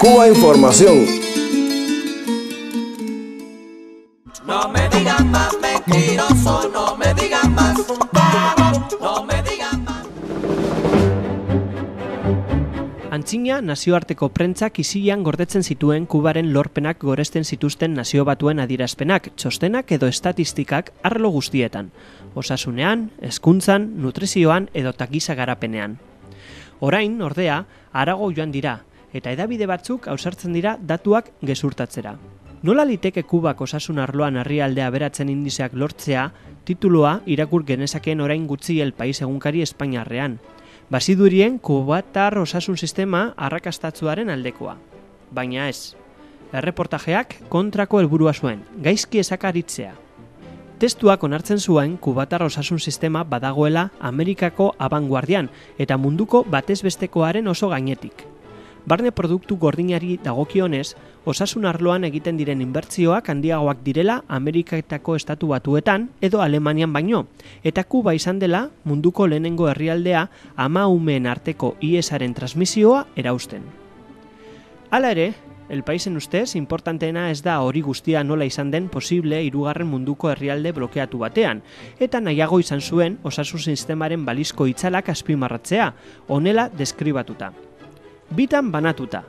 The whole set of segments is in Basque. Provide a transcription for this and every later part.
Cuba Información. No me digan más mentiroso, no me digan más. No me digan más. Antzina nazioarteko prentzak isilan gordetzen zituen Kubaren lorpenak goresten zituzten nazio batuen adierazpenak, txostenak edo estatistikak arlo guztietan. Osasunean, hezkuntzan, nutrizioan edo takiza garapenean. Orain, ordea, arago joan dira, eta edabide batzuk ausartzen dira datuak gezurtatzera. Nola liteke Kubak osasun arloan herrialdea beratzen indizeak lortzea, titulua irakur genezakeen orain gutxi el país egunkari Espainiarrean. Bazidurien kubatar osasun sistema arrakastatzuaren aldekoa. Baina ez. Erreportajeak kontrako helburua zuen, gaizki esakaritzea. Testuak onartzen zuen kubatar osasun sistema badagoela Amerikako abanguardian eta munduko batezbestekoaren oso gainetik. Barne produktu gordinari dagokionez, osasun arloan egiten diren inbertzioak handiagoak direla Ameriketako estatu batuetan edo Alemanian baino, eta Kuba izan dela munduko lehenengo herrialdea ama umeen arteko IESaren transmisioa erausten. Hala ere, el paisen ustez, importanteena ez da hori guztia nola izan den posible hirugarren munduko herrialde blokeatu batean, eta nahiago izan zuen osasun sistemaren balizko itzalak azpimarratzea, honela deskribatuta bitan banatuta.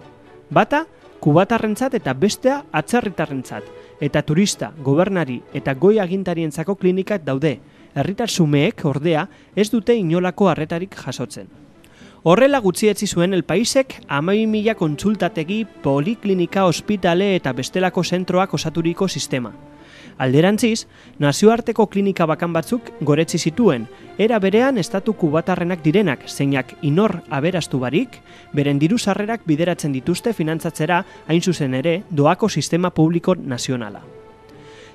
Bata, kubatarrentzat eta bestea atzerritarrentzat, eta turista, gobernari eta goi agintarientzako klinikak daude. Herritar sumeek, ordea, ez dute inolako harretarik jasotzen. Horrela gutxietzi zuen el paisek amai mila kontsultategi, poliklinika, ospitale eta bestelako zentroak osaturiko sistema. Alderantziz, nazioarteko klinika bakan batzuk goretzi zituen, era berean estatu kubatarrenak direnak, zeinak inor aberastu barik, beren diru sarrerak bideratzen dituzte finantzatzera hain zuzen ere doako sistema publiko nazionala.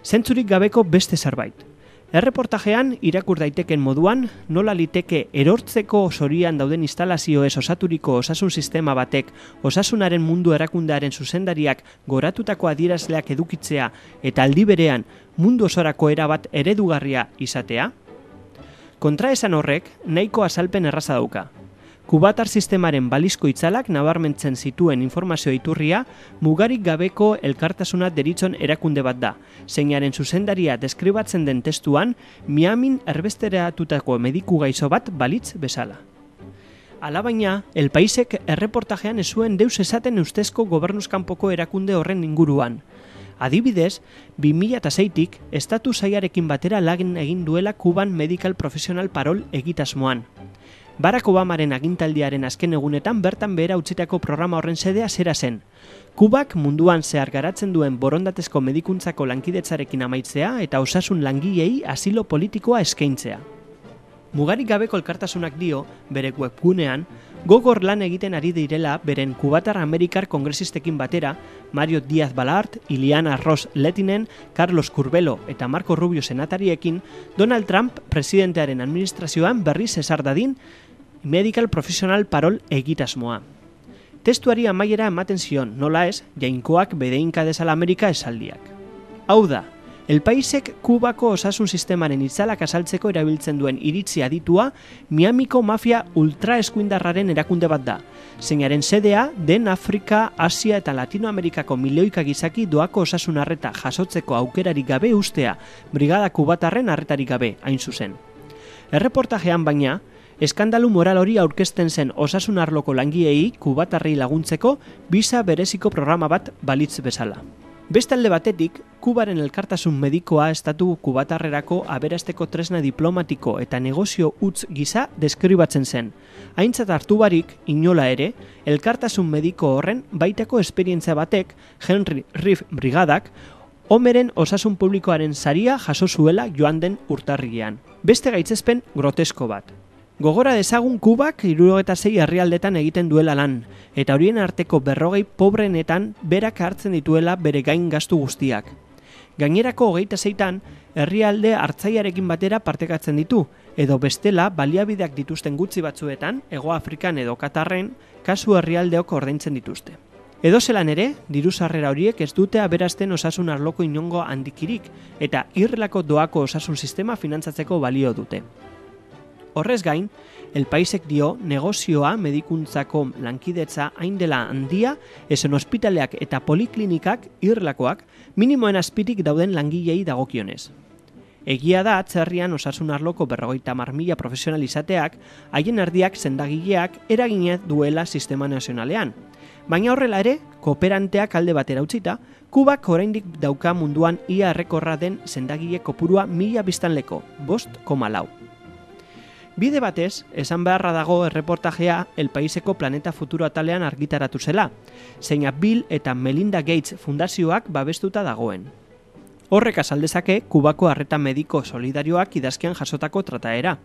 Zentzurik gabeko beste zerbait. Erreportajean irakur daiteken moduan, nola liteke erortzeko sorian dauden instalazio ez osaturiko osasun sistema batek osasunaren mundu erakundearen zuzendariak goratutako adierazleak edukitzea eta aldi berean mundu osorako erabat eredugarria izatea? Kontra esan horrek, nahiko azalpen erraza dauka. Kubatar sistemaren balizko itzalak nabarmentzen zituen informazio iturria mugarik gabeko elkartasuna deritzon erakunde bat da. Zeinaren zuzendaria deskribatzen den testuan, Miamin erbesteratutako mediku gaizo bat balitz bezala. Alabaina, el paisek erreportajean ez zuen deus esaten ustezko gobernuzkanpoko erakunde horren inguruan. Adibidez, 2006tik estatu zaiarekin batera lagin egin duela Kuban Medical Professional Parol egitasmoan. Barack Obamaren agintaldiaren azken egunetan bertan behera utzitako programa horren sedea zera zen. Kubak munduan zehar garatzen duen borondatezko medikuntzako lankidetzarekin amaitzea eta osasun langilei asilo politikoa eskaintzea. Mugarik gabeko elkartasunak dio, bere webgunean, gogor lan egiten ari direla beren Kubatar Amerikar kongresistekin batera, Mario Díaz Balart, Iliana Ross Letinen, Carlos Curbelo eta Marco Rubio senatariekin, Donald Trump presidentearen administrazioan berriz esar dadin, Medical Professional Parol egitasmoa. Testuari amaiera ematen zion, nola ez, jainkoak bedeinka desala Amerika esaldiak. Hau da, el paisek Kubako osasun sistemaren itzalak asaltzeko erabiltzen duen iritzi aditua Miamiko mafia ultraeskuindarraren erakunde bat da, zeinaren sedea den Afrika, Asia eta Latinoamerikako milioika gizaki doako osasun harreta jasotzeko aukerarik gabe ustea, brigada kubatarren harretarik gabe, hain zuzen. Erreportajean baina, Eskandalu moral hori aurkezten zen osasun arloko langiei kubatarri laguntzeko bisa bereziko programa bat balitz bezala. Bestalde batetik, Kubaren elkartasun medikoa estatu kubatarrerako aberasteko tresna diplomatiko eta negozio utz gisa deskribatzen zen. Aintzat hartu barik, inola ere, elkartasun mediko horren baitako esperientzia batek, Henry Riff Brigadak, Homeren osasun publikoaren saria jaso zuela joan den urtarrian. Beste gaitzespen grotesko bat. Gogora dezagun Kubak irurogeta zei herrialdetan egiten duela lan, eta horien arteko berrogei pobrenetan berak hartzen dituela bere gain gastu guztiak. Gainerako hogeita zeitan, herrialde hartzaiarekin batera partekatzen ditu, edo bestela baliabideak dituzten gutxi batzuetan, Ego Afrikan edo Katarren, kasu herrialdeok ordaintzen dituzte. Edo zelan ere, diru sarrera horiek ez dute aberazten osasun arloko inongo handikirik, eta irrelako doako osasun sistema finantzatzeko balio dute. Horrez gain, El Paisek dio negozioa medikuntzako lankidetza hain dela handia, esen ospitaleak eta poliklinikak irlakoak minimoen azpirik dauden langilei dagokionez. Egia da, atzerrian osasun arloko berrogeita marmila profesionalizateak, haien erdiak zendagileak eraginet duela sistema nazionalean. Baina horrela ere, kooperanteak alde batera utzita, Kubak oraindik dauka munduan ia errekorra den zendagile kopurua mila biztanleko, bost koma lau. Bide batez, esan beharra dago erreportajea El Paiseko Planeta Futuro atalean argitaratu zela, zeina Bill eta Melinda Gates fundazioak babestuta dagoen. Horrek azaldezake Kubako harreta mediko solidarioak idazkian jasotako trataera.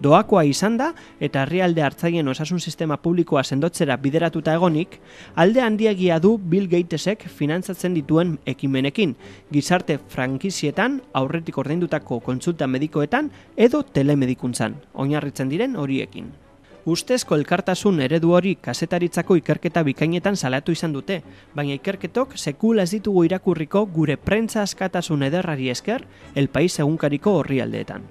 Doakoa izan da eta herrialde hartzaien osasun sistema publikoa sendotzera bideratuta egonik, alde handiegia du Bill Gatesek finantzatzen dituen ekimenekin, gizarte frankizietan, aurretik ordaindutako kontsulta medikoetan edo telemedikuntzan, oinarritzen diren horiekin. Ustezko elkartasun eredu hori kasetaritzako ikerketa bikainetan salatu izan dute, baina ikerketok sekula ez ditugu irakurriko gure prentza askatasun ederrari esker, el pais egunkariko horri aldeetan.